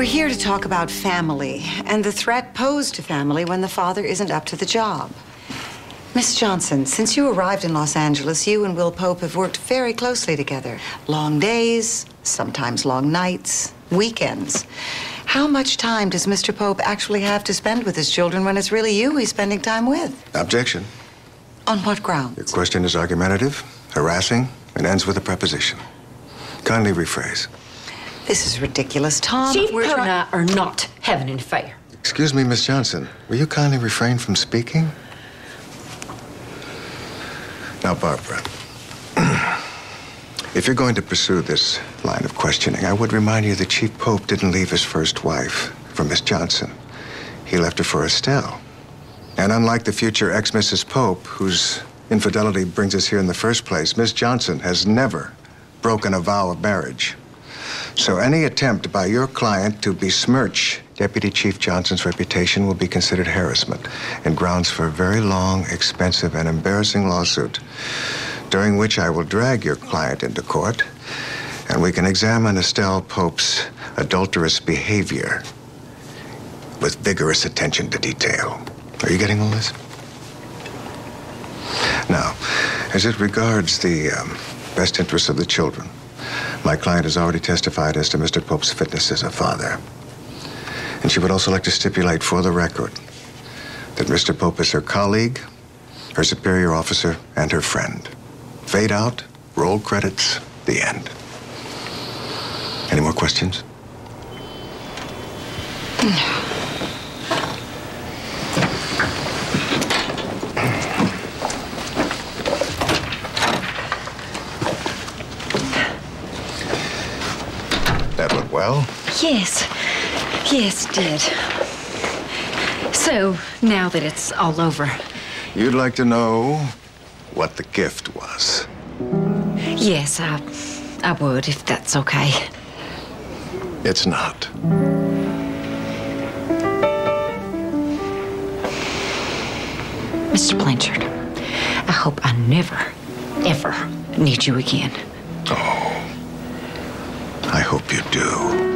We're here to talk about family and the threat posed to family when the father isn't up to the job. Miss Johnson, since you arrived in Los Angeles, you and Will Pope have worked very closely together. Long days, sometimes long nights, weekends. How much time does Mr. Pope actually have to spend with his children when it's really you he's spending time with? Objection. On what grounds? Your question is argumentative, harassing, and ends with a preposition. Kindly rephrase. This is ridiculous, Tom. Chief We're Pope try- and I are not having an affair. Excuse me, Miss Johnson. Will you kindly refrain from speaking? Now, Barbara, if you're going to pursue this line of questioning, I would remind you that Chief Pope didn't leave his first wife for Miss Johnson. He left her for Estelle. And unlike the future ex Mrs. Pope, whose infidelity brings us here in the first place, Miss Johnson has never broken a vow of marriage. So any attempt by your client to besmirch Deputy Chief Johnson's reputation will be considered harassment and grounds for a very long, expensive, and embarrassing lawsuit, during which I will drag your client into court and we can examine Estelle Pope's adulterous behavior with vigorous attention to detail. Are you getting all this? Now, as it regards the um, best interests of the children, my client has already testified as to Mr. Pope's fitness as a father. And she would also like to stipulate for the record that Mr. Pope is her colleague, her superior officer, and her friend. Fade out, roll credits, the end. Any more questions? That went well. Yes. Yes, it did. So, now that it's all over, You'd like to know what the gift was. yes, I, I would, if that's okay. It's not. Mr. Blanchard, I hope I never, ever need you again. Oh. I hope you do.